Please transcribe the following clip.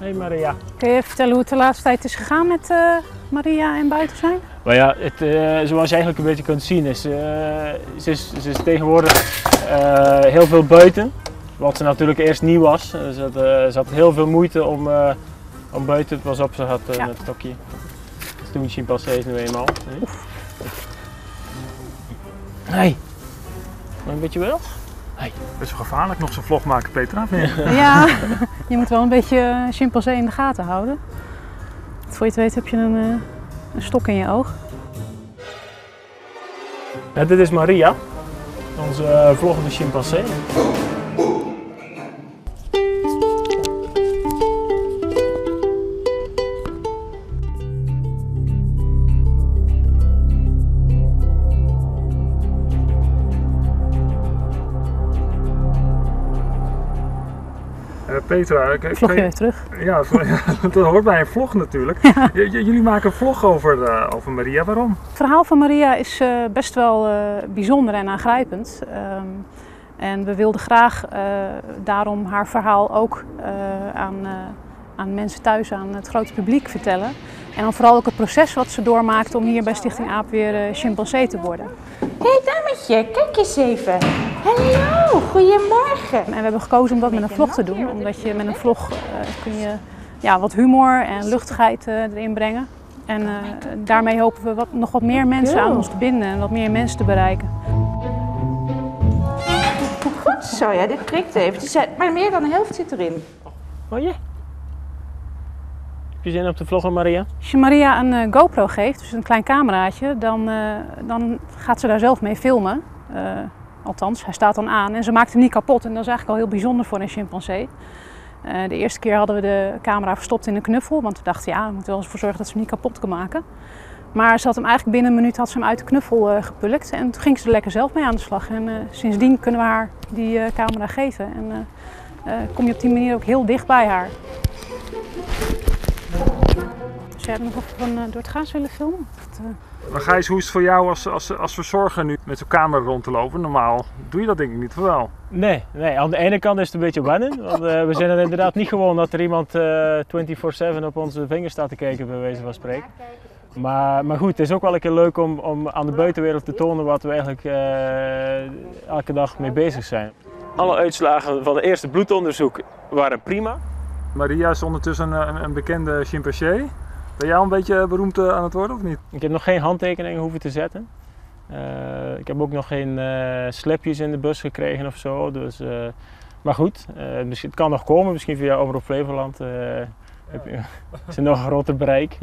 Hey Maria. Kun je even vertellen hoe het de laatste tijd is gegaan met eh, Maria en buiten zijn? Maar ja, het, eh, zoals je eigenlijk een beetje kunt zien, is, eh, ze, is ze is tegenwoordig heel veel buiten. Wat ze natuurlijk eerst nieuw was. Ze had, ze had heel veel moeite om, om buiten, pas op, ze had Ja. een stokje. Dat doen chimpansees nu eenmaal. Hey, maar een beetje wel? Best wel gevaarlijk nog zo'n vlog maken, Petra. niet? Ja, je moet wel een beetje eh, chimpansee in de gaten houden. Voor je het weet heb je een, eh, een stok in je oog. Ja, dit is Maria, onze eh, vloggende chimpansee. Eh, Petra, ik- Vlog je weer terug. ja, dat hoort bij een vlog natuurlijk. J- j- jullie maken een vlog over, eh, over Maria. Waarom? Het verhaal van Maria is eh, best wel eh, bijzonder en aangrijpend. Ehm, en we wilden graag eh, daarom haar verhaal ook eh, aan, eh, aan mensen thuis, aan het grote publiek vertellen. En dan vooral ook het proces wat ze doormaakt om hier bij Stichting Aap weer chimpansee te worden. Hé dametje, kijk eens even. Hallo, goedemorgen. En we hebben gekozen om dat met een vlog te doen, omdat je met een vlog eh, kun je ja, wat humor en luchtigheid eh, erin brengen. En eh, daarmee hopen we wat, nog wat meer mensen aan ons te binden en wat meer mensen te bereiken. Goed zo, ja, dit klikt even. Maar meer dan de helft zit erin. Oh je? Heb je zin op de vloggen Maria? Als je Maria een eh, GoPro geeft, dus een klein cameraatje, dan, eh, dan gaat ze daar zelf mee filmen. Althans, hij staat dan aan en ze maakt hem niet kapot. En dat is eigenlijk al heel bijzonder voor een chimpansee. Eh, de eerste keer hadden we de camera verstopt in een knuffel, want we dachten ja, we moeten wel eens voor zorgen dat ze hem niet kapot kan maken. Maar ze had hem eigenlijk binnen een minuut had ze hem uit de knuffel eh, gepulkt en toen ging ze er lekker zelf mee aan de slag. En eh, sindsdien kunnen we haar die camera geven en kom je op die manier ook heel dicht bij haar. Jij nog even van uh, door het gaas willen filmen? Dat, eh, Maar Gijs, hoe is het voor jou als, als, als verzorger nu met zo'n camera rond te lopen? Normaal doe je dat denk ik niet, of wel? Nee, nee, aan de ene kant is het een beetje wennen. Want eh, we zijn er inderdaad niet gewoon dat er iemand eh 24-7 op onze vingers staat te kijken, bij wijze van spreken. Maar, maar goed, het is ook wel een keer leuk om, om aan de buitenwereld te tonen wat we eigenlijk eh, elke dag mee bezig zijn. Alle uitslagen van het eerste bloedonderzoek waren prima. Maria is ondertussen een, een bekende chimpansee. Ben jij al een beetje beroemd eh, aan het worden of niet? Ik heb nog geen handtekeningen hoeven te zetten. Eh, ik heb ook nog geen eh slepjes in de bus gekregen of zo. Dus, maar goed, het kan nog komen. Misschien via Omroep Flevoland eh, heb je, is er nog een groter bereik.